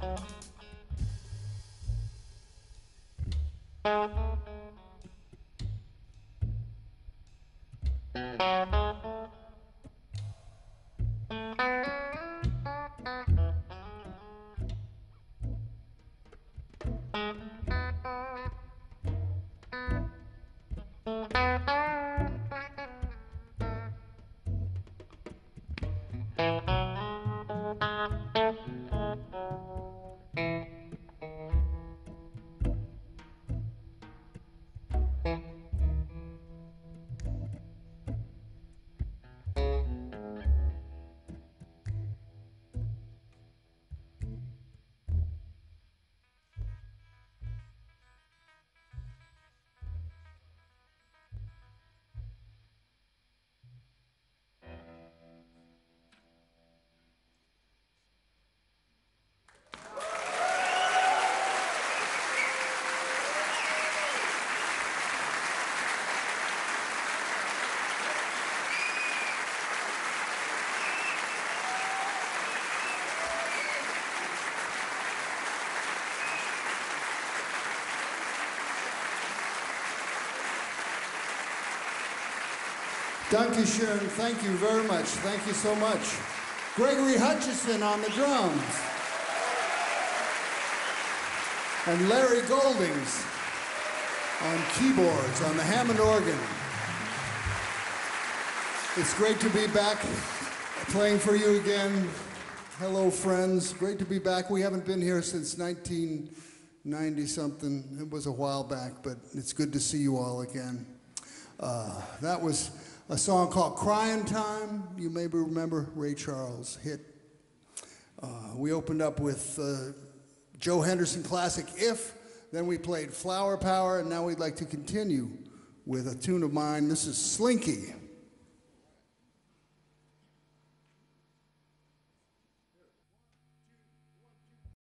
Thank you. Danke schön. Thank you very much. Thank you so much. Gregory Hutchinson on the drums. And Larry Goldings on keyboards, on the Hammond organ. It's great to be back playing for you again. Hello, friends. Great to be back. We haven't been here since 1990 something. It was a while back, but it's good to see you all again. Uh, that was a song called Crying Time. You maybe remember Ray Charles' hit. Uh, we opened up with uh, Joe Henderson classic If, then we played Flower Power, and now we'd like to continue with a tune of mine. This is Slinky.